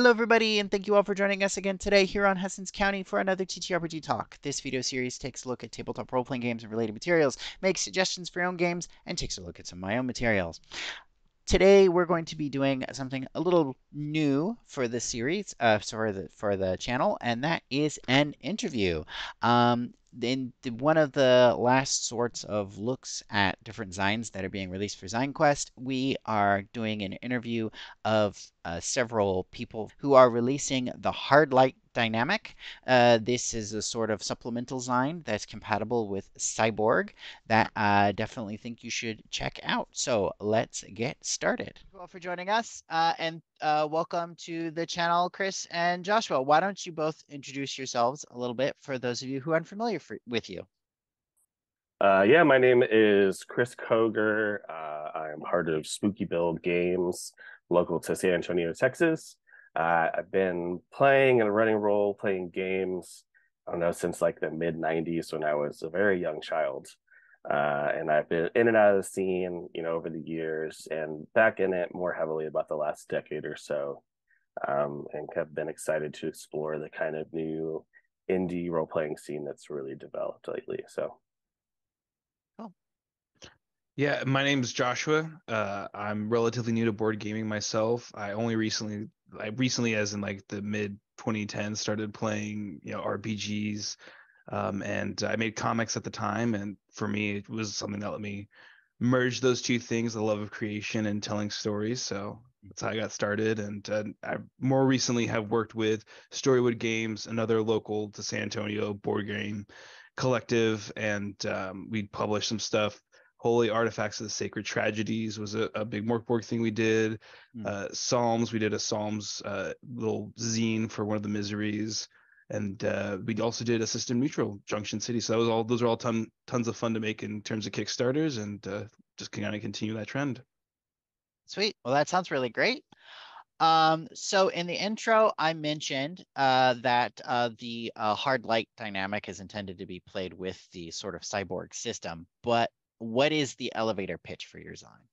Hello, everybody, and thank you all for joining us again today here on Hessan's County for another TTRPG Talk. This video series takes a look at tabletop role playing games and related materials, makes suggestions for your own games, and takes a look at some of my own materials. Today, we're going to be doing something a little new for the series, uh, for the for the channel, and that is an interview. Um, in one of the last sorts of looks at different Zines that are being released for ZineQuest, we are doing an interview of uh, several people who are releasing the Hard Light dynamic. Uh, this is a sort of supplemental Zine that's compatible with Cyborg that I definitely think you should check out. So let's get started. All for joining us uh, and uh, welcome to the channel, Chris and Joshua. Why don't you both introduce yourselves a little bit for those of you who are unfamiliar for, with you? Uh, yeah, my name is Chris Koger. Uh, I'm part of Spooky Build Games, local to San Antonio, Texas. Uh, I've been playing and running role playing games, I don't know, since like the mid 90s when I was a very young child. Uh, and I've been in and out of the scene, you know, over the years and back in it more heavily about the last decade or so. Um, and have been excited to explore the kind of new indie role playing scene that's really developed lately. So, cool. Yeah, my name is Joshua. Uh, I'm relatively new to board gaming myself. I only recently, I recently, as in like the mid 2010s, started playing, you know, RPGs, um, and I made comics at the time. And for me, it was something that let me merge those two things: the love of creation and telling stories. So that's how I got started. And uh, I more recently have worked with Storywood Games, another local to San Antonio board game collective, and um, we published some stuff Holy Artifacts of the Sacred Tragedies was a, a big Mörk Borg thing we did. Mm. Uh, Psalms, we did a Psalms uh, little zine for one of the miseries. And uh, we also did a system neutral Junction City. So that was all those are all ton, tons of fun to make in terms of Kickstarters and uh, just kind of continue that trend. Sweet. Well, that sounds really great. Um, so in the intro, I mentioned uh, that uh, the uh, hard light dynamic is intended to be played with the sort of cyborg system, but what is the elevator pitch for your Zine?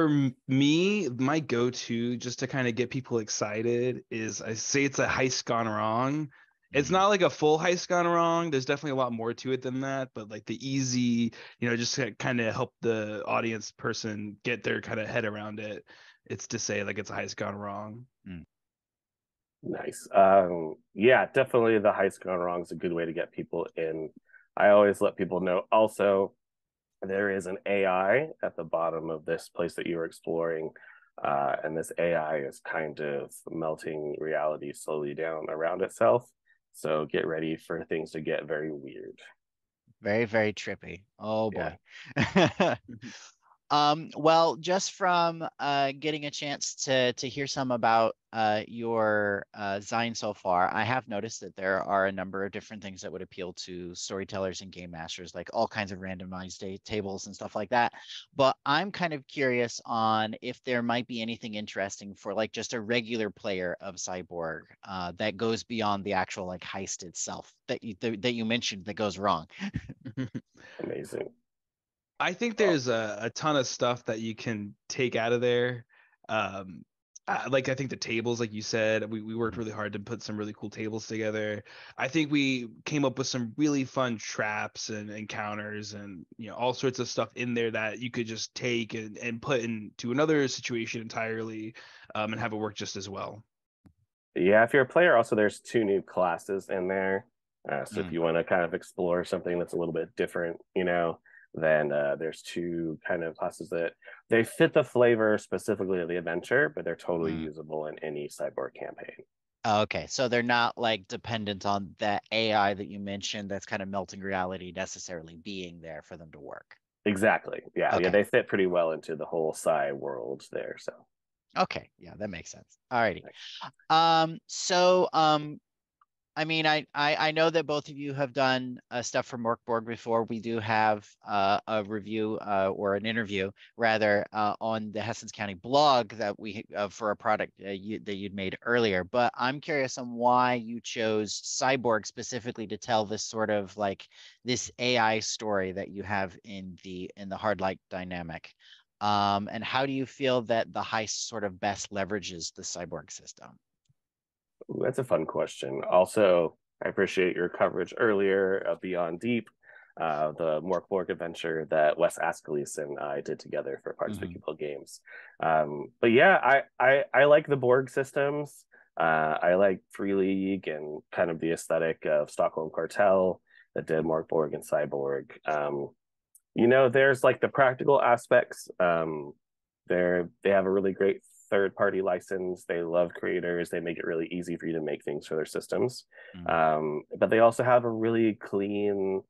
For me, my go-to just to kind of get people excited is I say it's a heist gone wrong. It's mm-hmm. not like a full heist gone wrong. There's definitely a lot more to it than that, but like the easy, you know, just to kind of help the audience person get their kind of head around it. It's to say like it's a heist gone wrong. Mm. Nice. Um, yeah, definitely the heist gone wrong is a good way to get people in. I always let people know also there is an AI at the bottom of this place that you're exploring. Uh, and this AI is kind of melting reality slowly down around itself. So get ready for things to get very weird. Very, very trippy. Oh boy. Yeah. Um, well, just from uh, getting a chance to to hear some about uh, your uh, Zine so far, I have noticed that there are a number of different things that would appeal to storytellers and game masters, like all kinds of randomized tables and stuff like that. But I'm kind of curious on if there might be anything interesting for like just a regular player of Cyborg uh, that goes beyond the actual like heist itself that you th- that you mentioned that goes wrong. Amazing. I think there's a, a ton of stuff that you can take out of there. Um, I, like I think the tables, like you said, we, we worked really hard to put some really cool tables together. I think we came up with some really fun traps and encounters and you know all sorts of stuff in there that you could just take and, and put into another situation entirely um, and have it work just as well. Yeah, if you're a player, also there's two new classes in there. Uh, so mm. if you want to kind of explore something that's a little bit different, you know, then uh, there's two kind of classes that they fit the flavor specifically of the adventure, but they're totally mm. usable in any cyborg campaign. Okay, so they're not like dependent on that AI that you mentioned that's kind of melting reality necessarily being there for them to work. Exactly. Yeah. Okay. Yeah. They fit pretty well into the whole Psy world there. So. Okay. Yeah, that makes sense. All righty. Um, so um I mean, I, I, I know that both of you have done uh, stuff for Mörk Borg before. We do have uh, a review uh, or an interview rather uh, on the Hessan's County blog that we uh, for a product you, that you'd made earlier. But I'm curious on why you chose Cyborg specifically to tell this sort of like this AI story that you have in the in the hard light dynamic. Um, and how do you feel that the heist sort of best leverages the cyborg system? That's a fun question. Also, I appreciate your coverage earlier of Beyond Deep, uh, the Mörk Borg adventure that Wes Askales and I did together for Parts mm-hmm. People Games. Um, but yeah, I, I I like the Borg systems. Uh, I like Free League and kind of the aesthetic of Stockholm Kartell that did Mörk Borg and Cyborg. Um, you know, there's like the practical aspects. Um, they're they have a really great third party license. They love creators. They make it really easy for you to make things for their systems. Mm-hmm. Um, but they also have a really clean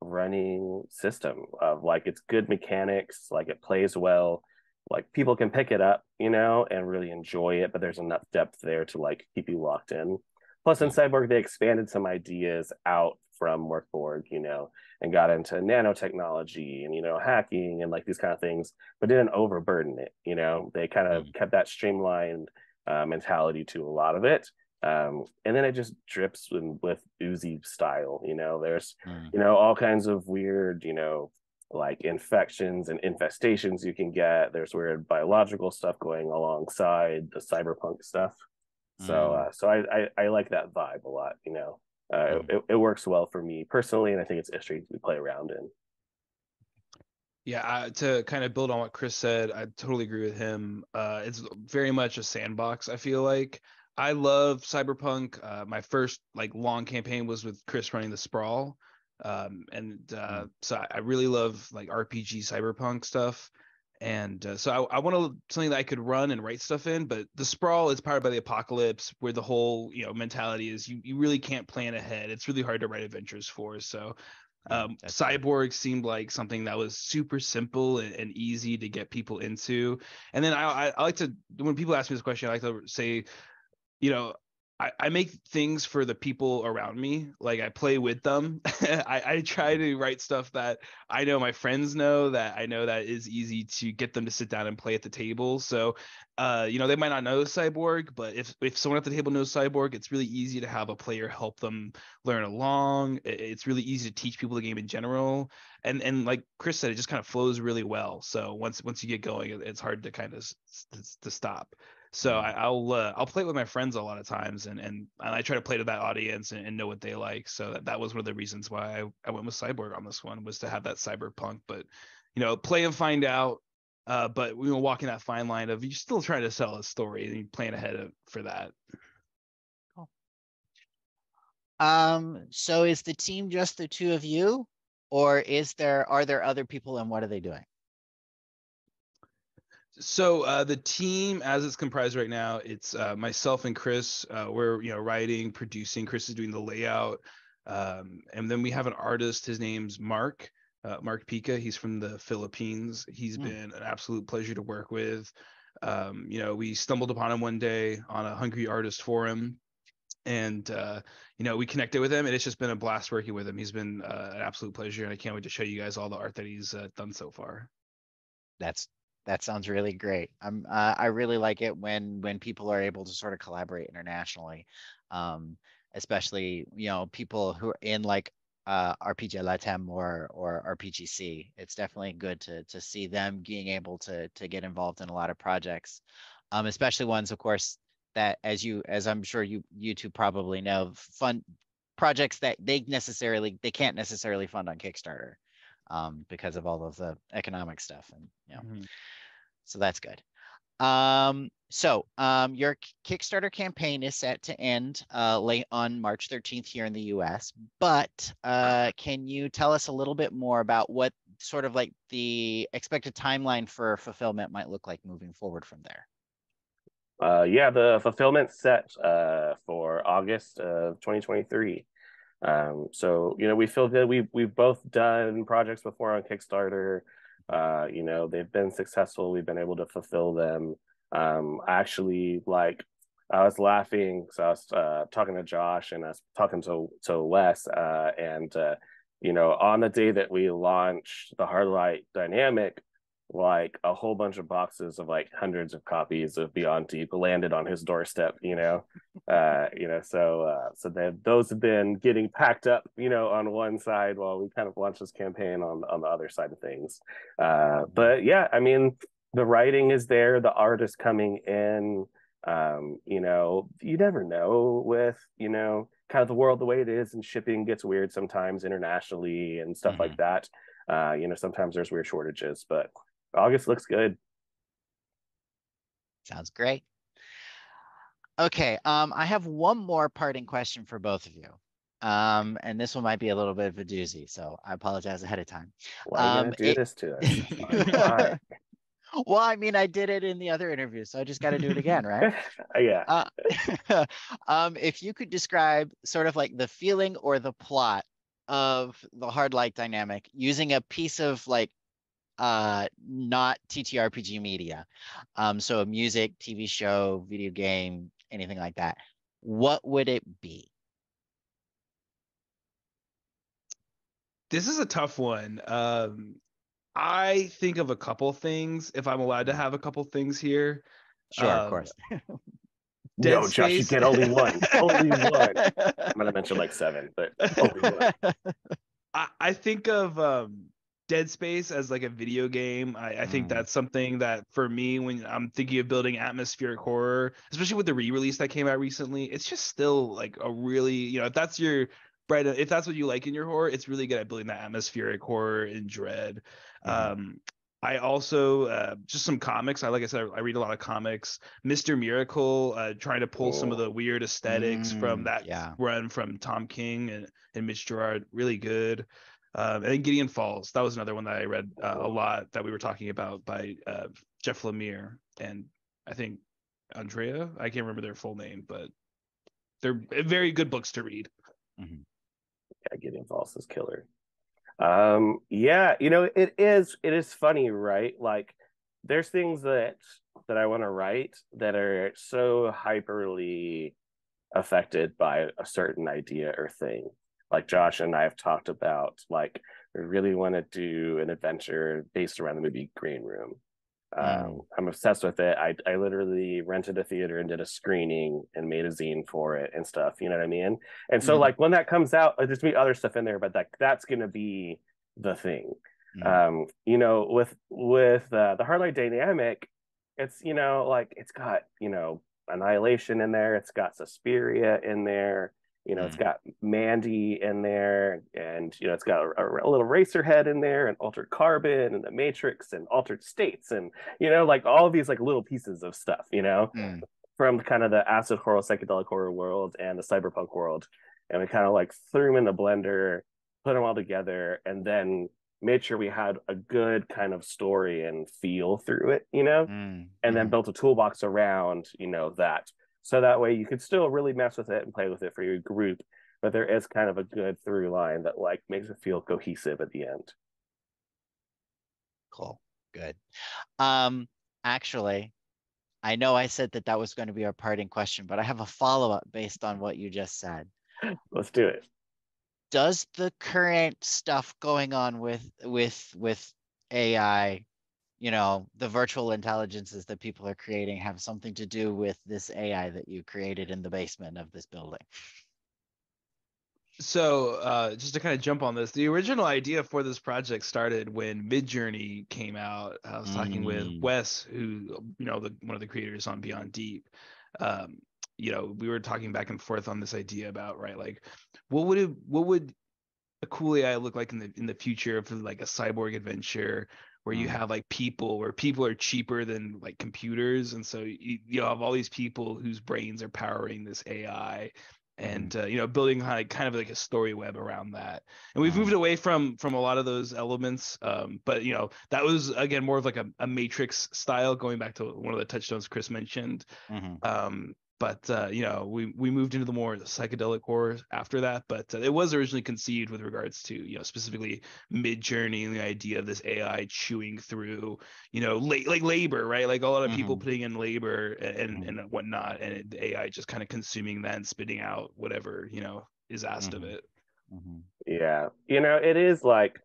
running system of like it's good mechanics, like it plays well. Like people can pick it up, you know, and really enjoy it, but there's enough depth there to like keep you locked in. Plus, in Cyborg, they expanded some ideas out from Mörk Borg, you know, and got into nanotechnology and you know hacking and like these kind of things, but didn't overburden it. You know, they kind of mm. kept that streamlined uh, mentality to a lot of it. Um, and then it just drips in, with oozy style. You know, there's mm. you know all kinds of weird, you know, like infections and infestations you can get. There's weird biological stuff going alongside the cyberpunk stuff. So, mm. uh, so I, I I like that vibe a lot. You know. Uh, it, it works well for me personally, and I think it's history to play around in. Yeah, uh, to kind of build on what Chris said, I totally agree with him. Uh, it's very much a sandbox. I feel like I love Cyberpunk. Uh, my first like long campaign was with Chris running the Sprawl, um, and uh, mm. so I, I really love like RPG Cyberpunk stuff and uh, so I, I wanted something that I could run and write stuff in. But the sprawl is powered by the apocalypse, where the whole you know mentality is you you really can't plan ahead. It's really hard to write adventures for. So um, Cyborg seemed like something that was super simple and, and, easy to get people into. And then I, I, I like to when people ask me this question, I like to say, you know, I, I make things for the people around me. Like I play with them. I, I try to write stuff that I know my friends know that I know that is easy to get them to sit down and play at the table. So, uh, you know, they might not know Cyborg, but if if someone at the table knows Cyborg, it's really easy to have a player help them learn along. It's really easy to teach people the game in general. And and like Chris said, it just kind of flows really well. So once once you get going, it's hard to kind of to stop. So I, will uh, I'll play it with my friends a lot of times, and and, and I try to play to that audience and, and, know what they like. So that, that was one of the reasons why I, I went with Cyborg on this one was to have that cyberpunk, but you know, play and find out. Uh, but we were walking that fine line of you're still trying to sell a story and you plan ahead of, for that. Cool. Um. So is the team just the two of you, or is there are there other people, and what are they doing? So uh, the team, as it's comprised right now, it's uh, myself and Chris. Uh, we're you know writing, producing. Chris is doing the layout, um, and then we have an artist. His name's Mark. Uh, Mark Pica. He's from the Philippines. He's mm. been an absolute pleasure to work with. Um, you know, we stumbled upon him one day on a Hungry Artist forum, and uh, you know we connected with him, and it's just been a blast working with him. He's been uh, an absolute pleasure, and I can't wait to show you guys all the art that he's done so far. That's that sounds really great. I'm uh, I really like it when when people are able to sort of collaborate internationally, um, especially you know people who are in like uh, RPG Latam or or RPGC. It's definitely good to to see them being able to to get involved in a lot of projects, um, especially ones, of course, that as you as I'm sure you you two probably know, fund projects that they necessarily they can't necessarily fund on Kickstarter um, because of all of the economic stuff and you know. Mm-hmm. So that's good. Um, so um, your Kickstarter campaign is set to end uh, late on March 13th here in the US. But uh, can you tell us a little bit more about what sort of like the expected timeline for fulfillment might look like moving forward from there? Uh, yeah, the fulfillment set uh, for August of 2023. Um, so you know we feel good. We've we've both done projects before on Kickstarter. Uh, you know, they've been successful. We've been able to fulfill them. Um, actually, like I was laughing, so I was uh, talking to Josh and I was talking to to Wes, uh, and uh, you know, on the day that we launched the Hardlight Dynamic, like a whole bunch of boxes of like hundreds of copies of Beyond Deep landed on his doorstep, you know. uh, you know, so uh so that those have been getting packed up, you know, on one side while we kind of launched this campaign on on the other side of things. Uh but yeah, I mean, the writing is there, the art is coming in. Um, you know, you never know with, you know, kind of the world the way it is and shipping gets weird sometimes internationally and stuff mm-hmm. like that. Uh, you know, sometimes there's weird shortages, but August looks good. Sounds great. Okay, um, I have one more parting question for both of you. Um, and this one might be a little bit of a doozy, so I apologize ahead of time. Why um, do it, this to us? well, I mean, I did it in the other interview, so I just got to do it again, right? yeah. Uh, um, if you could describe sort of like the feeling or the plot of the hard light dynamic using a piece of like uh not TTRPG media, um, so a music, TV show, video game, anything like that, what would it be? This is a tough one. Um, I think of a couple things if I'm allowed to mm. have a couple things here. Sure, um, of course. Dead no, Space. Josh, you get only one. only one. I'm gonna mention like seven, but only one. I, I think of um, Dead Space as like a video game. I, I think mm. that's something that for me, when I'm thinking of building atmospheric horror, especially with the re-release that came out recently, it's just still like a really, you know, if that's your Right, if that's what you like in your horror, it's really good at building that atmospheric horror and dread. Mm-hmm. Um, I also uh, just some comics. I like I said, I read a lot of comics. Mister Miracle, uh, trying to pull some of the weird aesthetics mm, from that yeah. run from Tom King and, and Mitch Gerads, really good. Um, and then Gideon Falls, that was another one that I read uh, a lot that we were talking about by uh, Jeff Lemire and I think Andrea. I can't remember their full name, but they're very good books to read. Mm-hmm yeah, Gideon Falls is killer. Um, yeah, you know, it is it is funny, right? Like there's things that that I want to write that are so hyperly affected by a certain idea or thing. Like Josh and I have talked about, like we really want to do an adventure based around the movie Green Room. Um, mm. I'm obsessed with it. I I literally rented a theater and did a screening and made a zine for it and stuff. You know what I mean? And so mm. like when that comes out, there's gonna be other stuff in there, but that that's gonna be the thing. Mm. Um, you know, with with uh, the Hardlight dynamic, it's you know like it's got you know Annihilation in there. It's got Suspiria in there. You know, mm. it's got Mandy in there, and you know, it's got a, a, little head in there, and Altered Carbon, and the Matrix, and Altered States, and you know, like all these like little pieces of stuff. You know, mm. from kind of the acid horror, psychedelic horror world, and the cyberpunk world, and we kind of like threw them in the blender, put them all together, and then made sure we had a good kind of story and feel through it. You know, mm. and then mm. built a toolbox around you know that so that way you could still really mess with it and play with it for your group, but there is kind of a good through line that like makes it feel cohesive at the end. Cool. Good. Um, actually, I know I said that that was going to be our parting question, but I have a follow up based on what you just said. Let's do it. Does the current stuff going on with with with AI you know the virtual intelligences that people are creating have something to do with this ai that you created in the basement of this building. So uh, just to kind of jump on this the original idea for this project started when midjourney came out. I was talking mm. with wes who you know the, one of the creators on beyond deep. Um, you know we were talking back and forth on this idea about right like what would it what would a cool ai look like in the in the future for like a cyborg adventure where you mm. have like people where people are cheaper than like computers and so you, you have all these people whose brains are powering this ai and mm. uh, you know building like kind of like a story web around that and we've moved away from from a lot of those elements um, but you know that was again more of like a, a matrix style going back to one of the touchstones chris mentioned mm-hmm. um, but uh, you know we we moved into the more psychedelic horror after that but uh, it was originally conceived with regards to you know specifically midjourney and the idea of this ai chewing through you know la- like labor right like a lot of mm-hmm. people putting in labor and mm-hmm. and whatnot and the ai just kind of consuming that and spitting out whatever you know is asked mm-hmm. of it mm-hmm. yeah you know it is like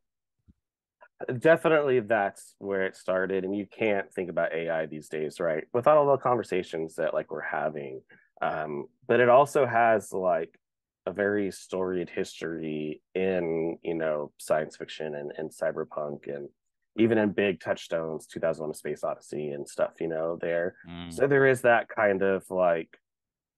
definitely that's where it started and you can't think about ai these days right without all the conversations that like we're having um but it also has like a very storied history in you know science fiction and, and cyberpunk and even in big touchstones 2001 a space odyssey and stuff you know there Mm. so there is that kind of like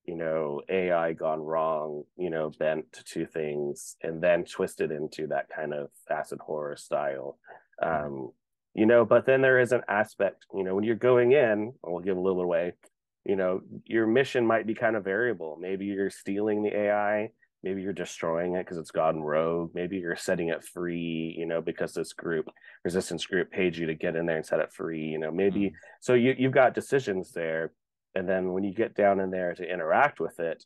you know ai gone wrong you know bent to things and then twisted into that kind of acid horror style. Um you know but then there is an aspect you know when you're going in we'll give a little away you know your mission might be kind of variable. Maybe you're stealing the ai maybe you're destroying it because it's gone rogue maybe you're setting it free you know because this group resistance group paid you to get in there and set it free you know maybe Mm. so you, you've got decisions there and then when you get down in there to interact with it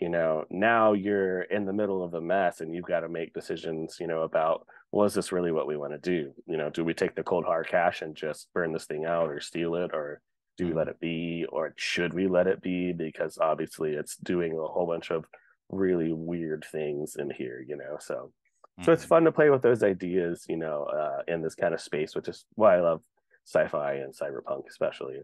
you know now you're in the middle of a mess and you've got to make decisions you know about well is this really what we want to do? You know do we take the cold hard cash and just burn this thing out or steal it or do we let it be? Or should we let it be? Because obviously it's doing a whole bunch of really weird things in here you know so so it's Mhm. fun to play with those ideas you know uh, in this kind of space which is why i love sci-fi and cyberpunk especially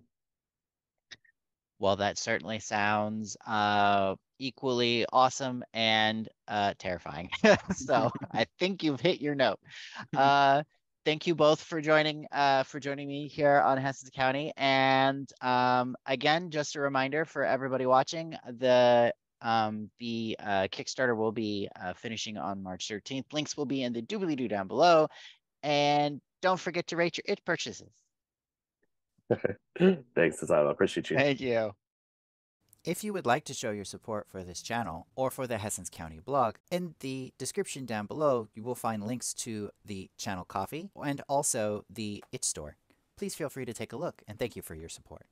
Well, that certainly sounds uh, equally awesome and uh, terrifying. so I think you've hit your note. Uh, thank you both for joining uh, for joining me here on Hessan's County. And um, again, just a reminder for everybody watching, the um, the uh, Kickstarter will be uh, finishing on March 13th. Links will be in the doobly doo down below. And don't forget to rate your it purchases. thanks asylum appreciate you Thank you. If you would like to show your support for this channel or for the Hessan's County blog, in the description down below, you will find links to the channel Ko-fi and also the itch store. Please feel free to take a look and thank you for your support.